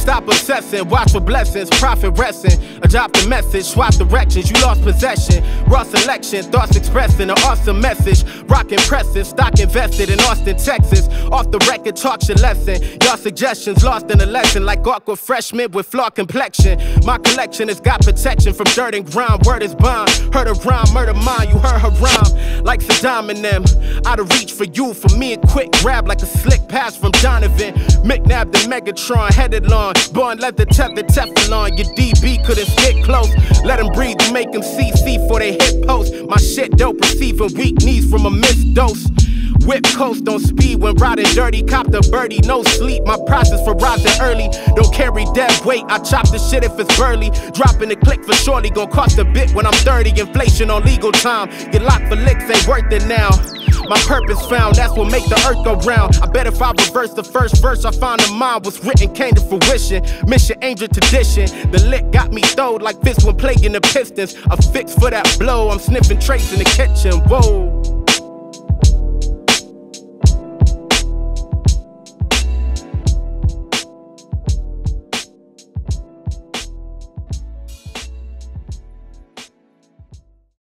Stop obsessing, watch for blessings, profit resting. Adopt the message, swap directions, you lost possession. Raw selection, thoughts expressing an awesome message. Rockin' pressing, stock invested in Austin, Texas. Off the record, talk your lesson. Y'all suggestions lost in a lesson like awkward freshmen with flawed complexion. My collection has got protection from dirt and grime. Word is bond. Heard a rhyme, murder mine, you heard her rhyme. Like Saddam and them. Out of reach for you, for me, a quick grab like a slick pass from Donovan. McNabb the Megatron, headed long. Born leather, tether, Teflon. Your DB couldn't get close. Let him breathe, you make see, see for they hit post. My shit dope, receiving weak knees from a missed dose. Whip coast on speed when riding dirty. Cop the birdie, no sleep. My process for rising early. Don't carry dead weight. I chop the shit if it's burly. Dropping the click for shorty. Gon' cost a bit when I'm 30. Inflation on legal time. Get locked for licks, ain't worth it now. My purpose found, that's what make the earth go round. I bet if I reverse the first verse, I find the mind was written came to fruition. Mission angel tradition. The lick got me throwed like this when playing the Pistons. A fix for that blow. I'm sniffing trace in the kitchen. Whoa.